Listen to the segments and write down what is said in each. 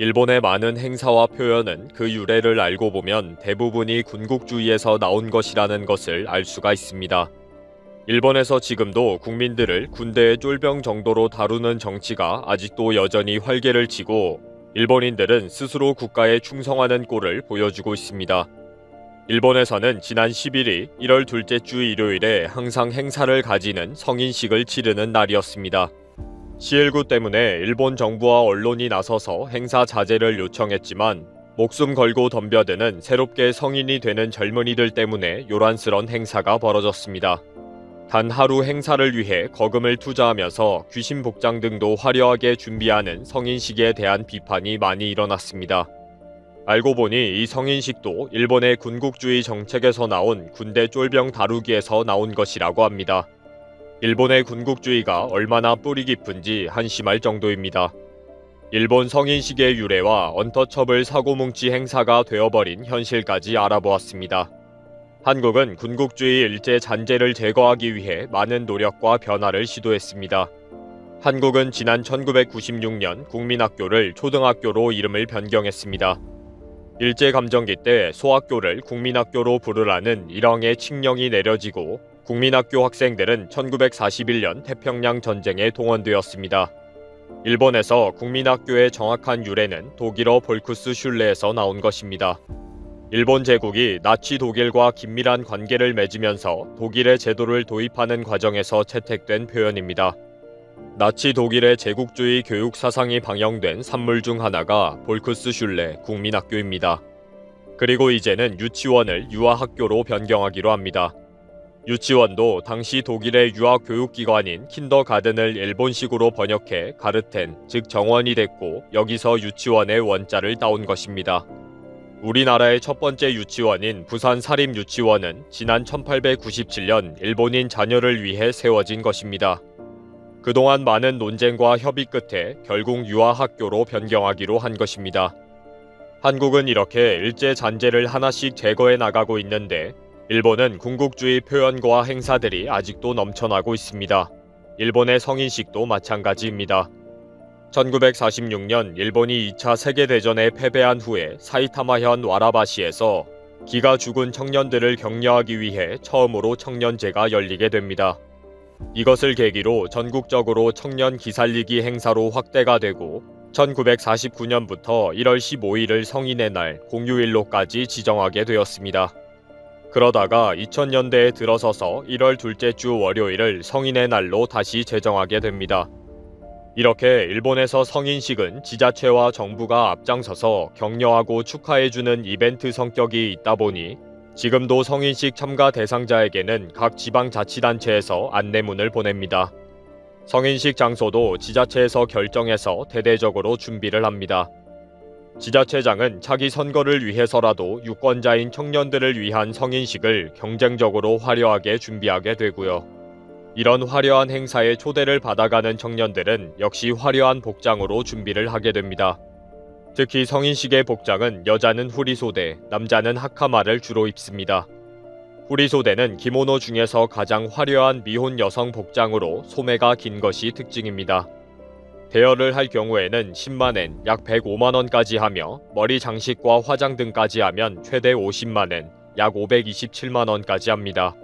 일본의 많은 행사와 표현은 그 유래를 알고 보면 대부분이 군국주의에서 나온 것이라는 것을 알 수가 있습니다. 일본에서 지금도 국민들을 군대의 쫄병 정도로 다루는 정치가 아직도 여전히 활개를 치고 일본인들은 스스로 국가에 충성하는 꼴을 보여주고 있습니다. 일본에서는 지난 11일 1월 둘째 주 일요일에 항상 행사를 가지는 성인식을 치르는 날이었습니다. CL9 때문에 일본 정부와 언론이 나서서 행사 자제를 요청했지만 목숨 걸고 덤벼드는 새롭게 성인이 되는 젊은이들 때문에 요란스런 행사가 벌어졌습니다. 단 하루 행사를 위해 거금을 투자하면서 귀신 복장 등도 화려하게 준비하는 성인식에 대한 비판이 많이 일어났습니다. 알고 보니 이 성인식도 일본의 군국주의 정책에서 나온 군대 쫄병 다루기에서 나온 것이라고 합니다. 일본의 군국주의가 얼마나 뿌리 깊은지 한심할 정도입니다. 일본 성인식의 유래와 언터처블 사고뭉치 행사가 되어버린 현실까지 알아보았습니다. 한국은 군국주의 일제 잔재를 제거하기 위해 많은 노력과 변화를 시도했습니다. 한국은 지난 1996년 국민학교를 초등학교로 이름을 변경했습니다. 일제감정기 때 소학교를 국민학교로 부르라는 일왕의 칙령이 내려지고 국민학교 학생들은 1941년 태평양 전쟁에 동원되었습니다. 일본에서 국민학교의 정확한 유래는 독일어 볼쿠스 슐레에서 나온 것입니다. 일본 제국이 나치 독일과 긴밀한 관계를 맺으면서 독일의 제도를 도입하는 과정에서 채택된 표현입니다. 나치 독일의 제국주의 교육 사상이 방영된 산물 중 하나가 볼쿠스 슐레 국민학교입니다. 그리고 이제는 유치원을 유아학교로 변경하기로 합니다. 유치원도 당시 독일의 유아 교육기관인 킨더가든을 일본식으로 번역해 가르텐, 즉 정원이 됐고 여기서 유치원의 원자를 따온 것입니다. 우리나라의 첫 번째 유치원인 부산 사립유치원은 지난 1897년 일본인 자녀를 위해 세워진 것입니다. 그동안 많은 논쟁과 협의 끝에 결국 유아학교로 변경하기로 한 것입니다. 한국은 이렇게 일제 잔재를 하나씩 제거해 나가고 있는데 일본은 군국주의 표현과 행사들이 아직도 넘쳐나고 있습니다. 일본의 성인식도 마찬가지입니다. 1946년 일본이 2차 세계대전에 패배한 후에 사이타마현 와라바시에서 기가 죽은 청년들을 격려하기 위해 처음으로 청년제가 열리게 됩니다. 이것을 계기로 전국적으로 청년 기살리기 행사로 확대가 되고 1949년부터 1월 15일을 성인의 날 공휴일로까지 지정하게 되었습니다. 그러다가 2000년대에 들어서서 1월 둘째 주 월요일을 성인의 날로 다시 제정하게 됩니다. 이렇게 일본에서 성인식은 지자체와 정부가 앞장서서 격려하고 축하해주는 이벤트 성격이 있다 보니 지금도 성인식 참가 대상자에게는 각 지방자치단체에서 안내문을 보냅니다. 성인식 장소도 지자체에서 결정해서 대대적으로 준비를 합니다. 지자체장은 자기 선거를 위해서라도 유권자인 청년들을 위한 성인식을 경쟁적으로 화려하게 준비하게 되고요. 이런 화려한 행사에 초대를 받아가는 청년들은 역시 화려한 복장으로 준비를 하게 됩니다. 특히 성인식의 복장은 여자는 후리소대, 남자는 하카마를 주로 입습니다. 후리소대는 기모노 중에서 가장 화려한 미혼 여성 복장으로 소매가 긴 것이 특징입니다. 대여를 할 경우에는 10만엔 약 105만원까지 하며 머리 장식과 화장 등까지 하면 최대 50만엔 약 527만원까지 합니다.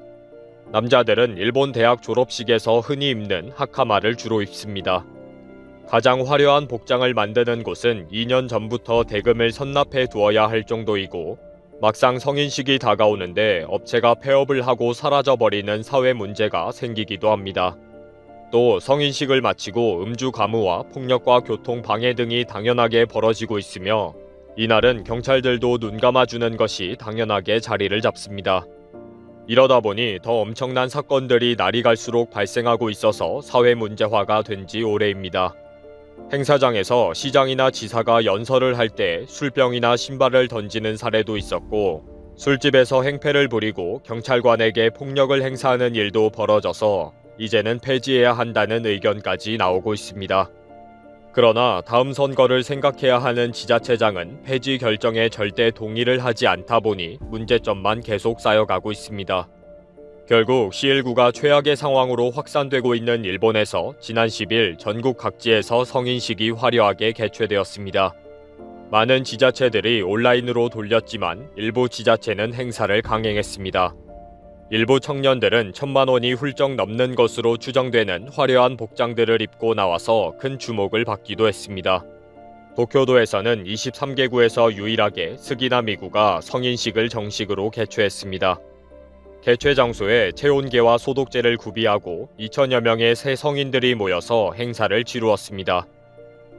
남자들은 일본 대학 졸업식에서 흔히 입는 하카마를 주로 입습니다. 가장 화려한 복장을 만드는 곳은 2년 전부터 대금을 선납해 두어야 할 정도이고 막상 성인식이 다가오는데 업체가 폐업을 하고 사라져버리는 사회 문제가 생기기도 합니다. 또 성인식을 마치고 음주 가무와 폭력과 교통 방해 등이 당연하게 벌어지고 있으며 이날은 경찰들도 눈 감아주는 것이 당연하게 자리를 잡습니다. 이러다 보니 더 엄청난 사건들이 날이 갈수록 발생하고 있어서 사회 문제화가 된 지 오래입니다. 행사장에서 시장이나 지사가 연설을 할 때 술병이나 신발을 던지는 사례도 있었고 술집에서 행패를 부리고 경찰관에게 폭력을 행사하는 일도 벌어져서 이제는 폐지해야 한다는 의견까지 나오고 있습니다. 그러나 다음 선거를 생각해야 하는 지자체장은 폐지 결정에 절대 동의를 하지 않다 보니 문제점만 계속 쌓여가고 있습니다. 결국 CL9가 최악의 상황으로 확산되고 있는 일본에서 지난 10일 전국 각지에서 성인식이 화려하게 개최되었습니다. 많은 지자체들이 온라인으로 돌렸지만 일부 지자체는 행사를 강행했습니다. 일부 청년들은 천만 원이 훌쩍 넘는 것으로 추정되는 화려한 복장들을 입고 나와서 큰 주목을 받기도 했습니다. 도쿄도에서는 23개구에서 유일하게 스기나 미구가 성인식을 정식으로 개최했습니다. 개최 장소에 체온계와 소독제를 구비하고 2천여 명의 새 성인들이 모여서 행사를 치루었습니다.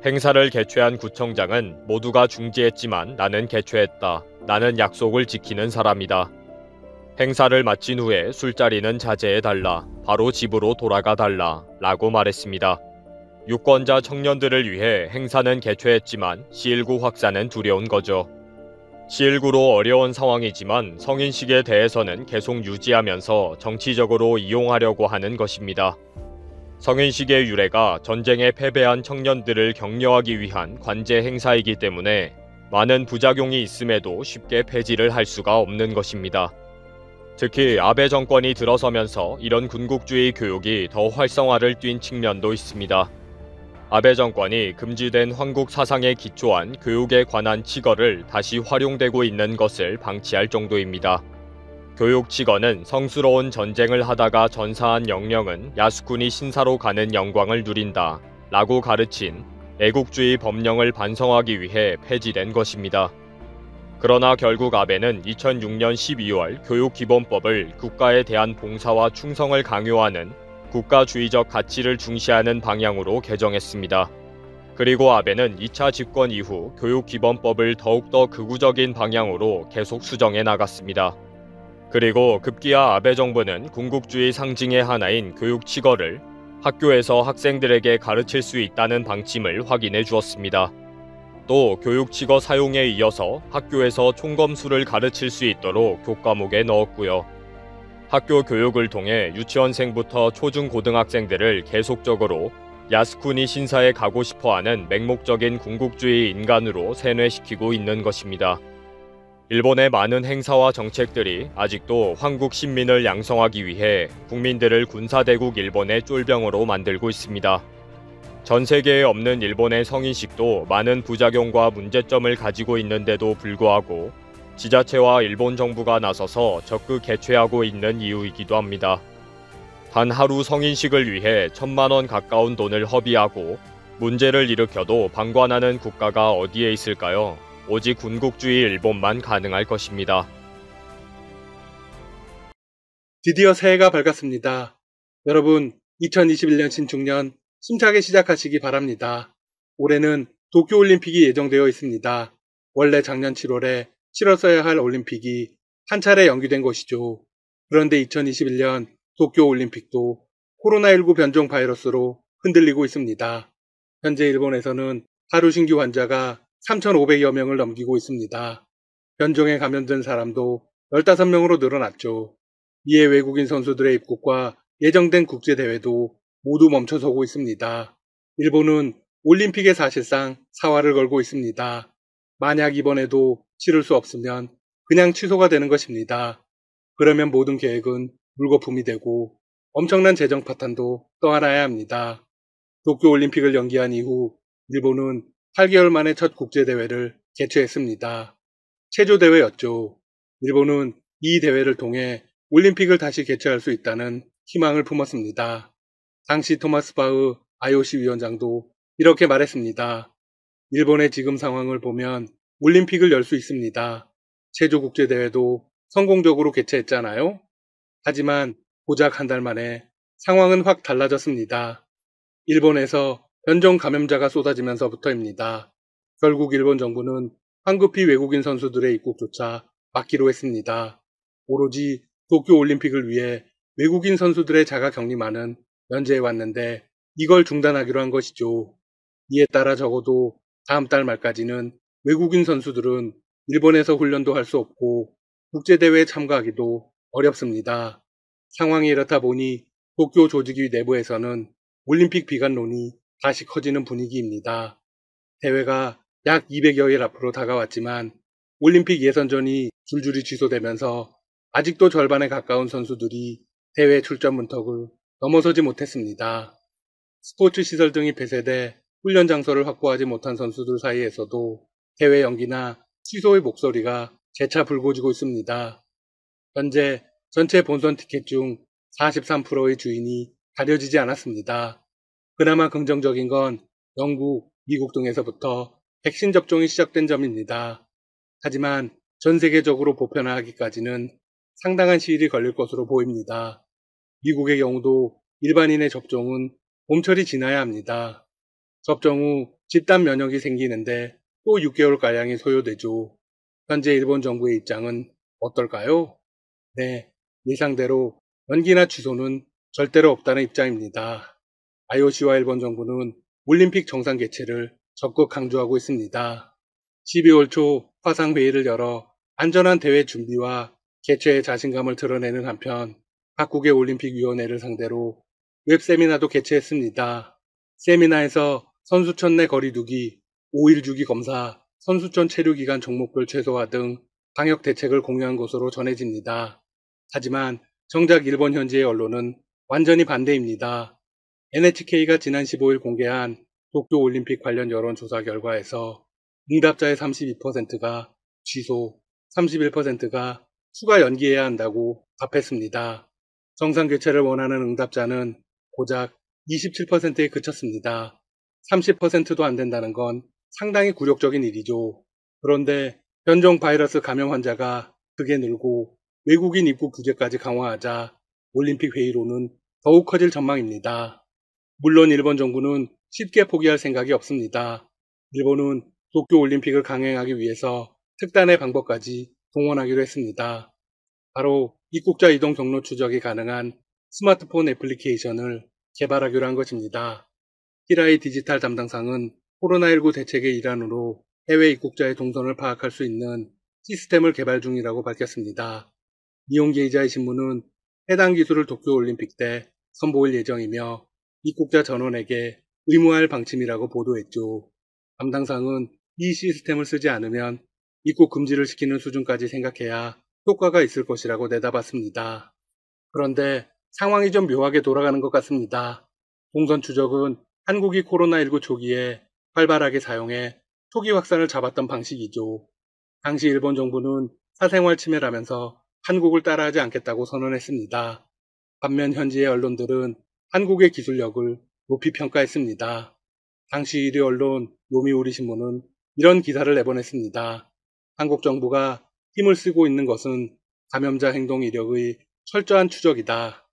행사를 개최한 구청장은 모두가 중지했지만 나는 개최했다. 나는 약속을 지키는 사람이다. 행사를 마친 후에 술자리는 자제해달라. 바로 집으로 돌아가 달라. 라고 말했습니다. 유권자 청년들을 위해 행사는 개최했지만 C19 확산은 두려운 거죠. C19로 어려운 상황이지만 성인식에 대해서는 계속 유지하면서 정치적으로 이용하려고 하는 것입니다. 성인식의 유래가 전쟁에 패배한 청년들을 격려하기 위한 관제 행사이기 때문에 많은 부작용이 있음에도 쉽게 폐지를 할 수가 없는 것입니다. 특히 아베 정권이 들어서면서 이런 군국주의 교육이 더 활성화를 띈 측면도 있습니다. 아베 정권이 금지된 황국 사상에 기초한 교육에 관한 치거를 다시 활용되고 있는 것을 방치할 정도입니다. 교육 직원은 성스러운 전쟁을 하다가 전사한 영령은 야수군이 신사로 가는 영광을 누린다. 라고 가르친 애국주의 법령을 반성하기 위해 폐지된 것입니다. 그러나 결국 아베는 2006년 12월 교육기본법을 국가에 대한 봉사와 충성을 강요하는 국가주의적 가치를 중시하는 방향으로 개정했습니다. 그리고 아베는 2차 집권 이후 교육기본법을 더욱더 극우적인 방향으로 계속 수정해 나갔습니다. 그리고 급기야 아베 정부는 군국주의 상징의 하나인 교육 치거를 학교에서 학생들에게 가르칠 수 있다는 방침을 확인해 주었습니다. 또 교육 치거 사용에 이어서 학교에서 총검수를 가르칠 수 있도록 교과목에 넣었고요. 학교 교육을 통해 유치원생부터 초중고등학생들을 계속적으로 야스쿠니 신사에 가고 싶어하는 맹목적인 군국주의 인간으로 세뇌시키고 있는 것입니다. 일본의 많은 행사와 정책들이 아직도 황국 신민을 양성하기 위해 국민들을 군사대국 일본의 쫄병으로 만들고 있습니다. 전 세계에 없는 일본의 성인식도 많은 부작용과 문제점을 가지고 있는데도 불구하고 지자체와 일본 정부가 나서서 적극 개최하고 있는 이유이기도 합니다. 단 하루 성인식을 위해 천만 원 가까운 돈을 허비하고 문제를 일으켜도 방관하는 국가가 어디에 있을까요? 오직 군국주의 일본만 가능할 것입니다. 드디어 새해가 밝았습니다. 여러분, 2021년 신축년 심차게 시작하시기 바랍니다. 올해는 도쿄올림픽이 예정되어 있습니다. 원래 작년 7월에 치렀어야 할 올림픽이 한 차례 연기된 것이죠. 그런데 2021년 도쿄올림픽도 코로나19 변종 바이러스로 흔들리고 있습니다. 현재 일본에서는 하루 신규 환자가 3,500여 명을 넘기고 있습니다. 변종에 감염된 사람도 15명으로 늘어났죠. 이에 외국인 선수들의 입국과 예정된 국제대회도 모두 멈춰서고 있습니다. 일본은 올림픽에 사실상 사활을 걸고 있습니다. 만약 이번에도 치를 수 없으면 그냥 취소가 되는 것입니다. 그러면 모든 계획은 물거품이 되고 엄청난 재정 파탄도 떠안아야 합니다. 도쿄올림픽을 연기한 이후 일본은 8개월 만에 첫 국제대회를 개최했습니다. 체조대회였죠. 일본은 이 대회를 통해 올림픽을 다시 개최할 수 있다는 희망을 품었습니다. 당시 토마스 바흐 IOC 위원장도 이렇게 말했습니다. 일본의 지금 상황을 보면 올림픽을 열 수 있습니다. 체조 국제대회도 성공적으로 개최했잖아요. 하지만 고작 한 달 만에 상황은 확 달라졌습니다. 일본에서 변종 감염자가 쏟아지면서부터입니다. 결국 일본 정부는 황급히 외국인 선수들의 입국조차 막기로 했습니다. 오로지 도쿄 올림픽을 위해 외국인 선수들의 자가 격리만은 면제해 왔는데 이걸 중단하기로 한 것이죠. 이에 따라 적어도 다음 달 말까지는 외국인 선수들은 일본에서 훈련도 할 수 없고 국제대회에 참가하기도 어렵습니다. 상황이 이렇다 보니 도쿄 조직위 내부에서는 올림픽 비관론이 다시 커지는 분위기입니다. 대회가 약 200여일 앞으로 다가왔지만 올림픽 예선전이 줄줄이 취소되면서 아직도 절반에 가까운 선수들이 대회 출전 문턱을 넘어서지 못했습니다. 스포츠 시설 등이 폐쇄돼 훈련 장소를 확보하지 못한 선수들 사이에서도 대회 연기나 취소의 목소리가 재차 불거지고 있습니다. 현재 전체 본선 티켓 중 43%의 주인이 가려지지 않았습니다. 그나마 긍정적인 건 영국, 미국 등에서부터 백신 접종이 시작된 점입니다. 하지만 전 세계적으로 보편화하기까지는 상당한 시일이 걸릴 것으로 보입니다. 미국의 경우도 일반인의 접종은 봄철이 지나야 합니다. 접종 후 집단 면역이 생기는데 또 6개월가량이 소요되죠. 현재 일본 정부의 입장은 어떨까요? 네, 예상대로 연기나 취소는 절대로 없다는 입장입니다. IOC와 일본 정부는 올림픽 정상 개최를 적극 강조하고 있습니다. 12월 초 화상회의를 열어 안전한 대회 준비와 개최에 자신감을 드러내는 한편 각국의 올림픽위원회를 상대로 웹 세미나도 개최했습니다. 세미나에서 선수촌 내 거리두기, 5일 주기 검사, 선수촌 체류기간 종목별 최소화 등 방역 대책을 공유한 것으로 전해집니다. 하지만 정작 일본 현지의 언론은 완전히 반대입니다. NHK가 지난 15일 공개한 도쿄 올림픽 관련 여론조사 결과에서 응답자의 32%가 취소, 31%가 추가 연기해야 한다고 답했습니다. 정상 개최를 원하는 응답자는 고작 27%에 그쳤습니다. 30%도 안 된다는 건 상당히 굴욕적인 일이죠. 그런데 변종 바이러스 감염 환자가 극에 늘고 외국인 입국 규제까지 강화하자 올림픽 회의로는 더욱 커질 전망입니다. 물론 일본 정부는 쉽게 포기할 생각이 없습니다. 일본은 도쿄 올림픽을 강행하기 위해서 특단의 방법까지 동원하기로 했습니다. 바로 입국자 이동 경로 추적이 가능한 스마트폰 애플리케이션을 개발하기로 한 것입니다. 히라이 디지털 담당상은 코로나19 대책의 일환으로 해외 입국자의 동선을 파악할 수 있는 시스템을 개발 중이라고 밝혔습니다. 이용계이자의 신문은 해당 기술을 도쿄올림픽 때 선보일 예정이며 입국자 전원에게 의무화할 방침이라고 보도했죠. 담당상은 이 시스템을 쓰지 않으면 입국 금지를 시키는 수준까지 생각해야 효과가 있을 것이라고 내다봤습니다. 그런데 상황이 좀 묘하게 돌아가는 것 같습니다. 동선 추적은 한국이 코로나19 초기에 활발하게 사용해 초기 확산을 잡았던 방식이죠. 당시 일본 정부는 사생활 침해라면서 한국을 따라하지 않겠다고 선언했습니다. 반면 현지의 언론들은 한국의 기술력을 높이 평가했습니다. 당시 1위 언론 요미우리 신문은 이런 기사를 내보냈습니다. 한국 정부가 힘을 쓰고 있는 것은 감염자 행동 이력의 철저한 추적이다.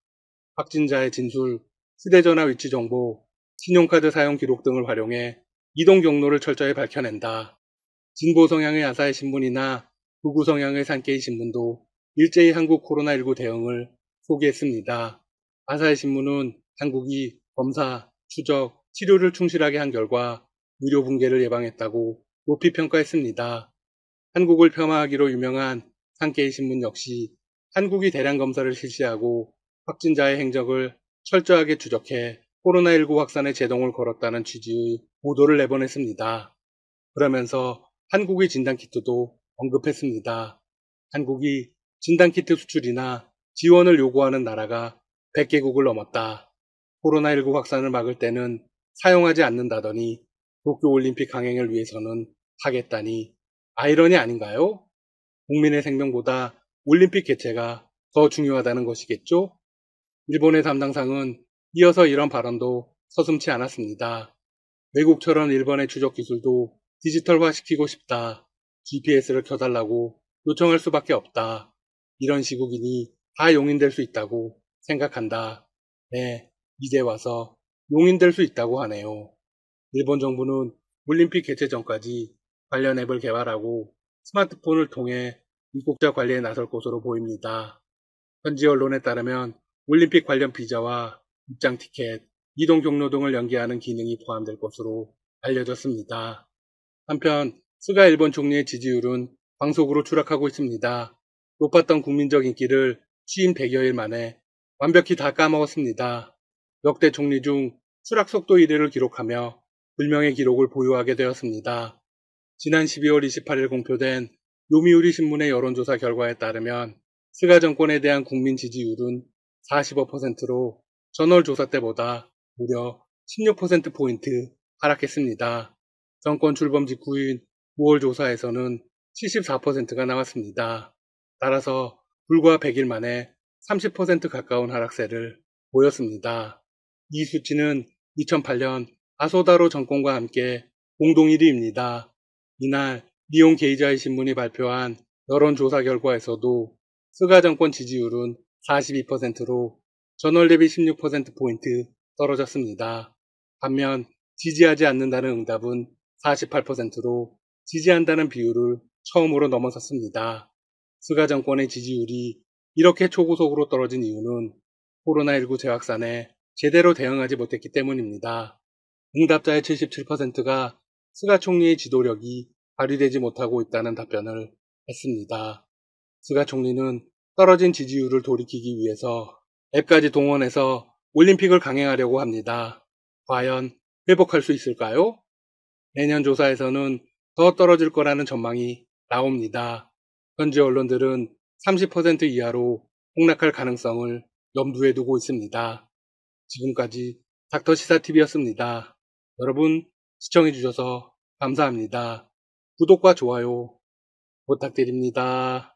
확진자의 진술, 휴대전화 위치 정보, 신용카드 사용 기록 등을 활용해 이동 경로를 철저히 밝혀낸다. 진보 성향의 아사히 신문이나 극우 성향의 산케이 신문도 일제히 한국 코로나19 대응을 소개했습니다. 아사히 신문은 한국이 검사, 추적, 치료를 충실하게 한 결과 의료 붕괴를 예방했다고 높이 평가했습니다. 한국을 폄하하기로 유명한 산케이 신문 역시 한국이 대량 검사를 실시하고 확진자의 행적을 철저하게 추적해 코로나19 확산에 제동을 걸었다는 취지의 보도를 내보냈습니다. 그러면서 한국의 진단키트도 언급했습니다. 한국이 진단키트 수출이나 지원을 요구하는 나라가 100개국을 넘었다. 코로나19 확산을 막을 때는 사용하지 않는다더니 도쿄올림픽 강행을 위해서는 하겠다니 아이러니 아닌가요? 국민의 생명보다 올림픽 개최가 더 중요하다는 것이겠죠? 일본의 담당상은 이어서 이런 발언도 서슴치 않았습니다. 외국처럼 일본의 추적 기술도 디지털화시키고 싶다. GPS를 켜달라고 요청할 수밖에 없다. 이런 시국이니 다 용인될 수 있다고 생각한다. 네, 이제 와서 용인될 수 있다고 하네요. 일본 정부는 올림픽 개최 전까지 관련 앱을 개발하고 스마트폰을 통해 입국자 관리에 나설 것으로 보입니다. 현지 언론에 따르면 올림픽 관련 비자와 입장 티켓, 이동 경로 등을 연계하는 기능이 포함될 것으로 알려졌습니다. 한편 스가 일본 총리의 지지율은 광속으로 추락하고 있습니다. 높았던 국민적 인기를 취임 100여일 만에 완벽히 다 까먹었습니다. 역대 총리 중 추락 속도 1위를 기록하며 불명의 기록을 보유하게 되었습니다. 지난 12월 28일 공표된 요미우리 신문의 여론조사 결과에 따르면 스가 정권에 대한 국민 지지율은 45%로 전월 조사 때보다 무려 16%포인트 하락했습니다. 정권 출범 직후인 5월 조사에서는 74%가 나왔습니다. 따라서 불과 100일 만에 30% 가까운 하락세를 보였습니다. 이 수치는 2008년 아소다로 정권과 함께 공동 1위입니다. 이날 니혼 게이자이 신문이 발표한 여론조사 결과에서도 스가 정권 지지율은 42%로 전월 대비 16%포인트 떨어졌습니다. 반면 지지하지 않는다는 응답은 48%로 지지한다는 비율을 처음으로 넘어섰습니다. 스가 정권의 지지율이 이렇게 초고속으로 떨어진 이유는 코로나19 재확산에 제대로 대응하지 못했기 때문입니다. 응답자의 77%가 스가 총리의 지도력이 발휘되지 못하고 있다는 답변을 했습니다. 스가 총리는 떨어진 지지율을 돌이키기 위해서 앱까지 동원해서 올림픽을 강행하려고 합니다. 과연 회복할 수 있을까요? 내년 조사에서는 더 떨어질 거라는 전망이 나옵니다. 현지 언론들은 30% 이하로 폭락할 가능성을 염두에 두고 있습니다. 지금까지 닥터시사TV였습니다. 여러분 시청해주셔서 감사합니다. 구독과 좋아요 부탁드립니다.